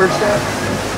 First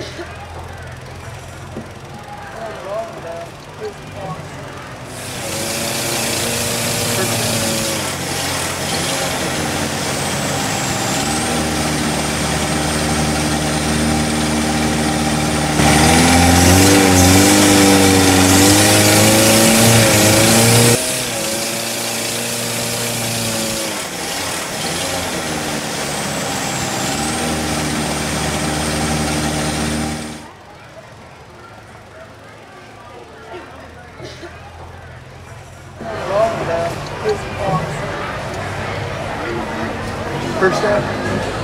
step. First step.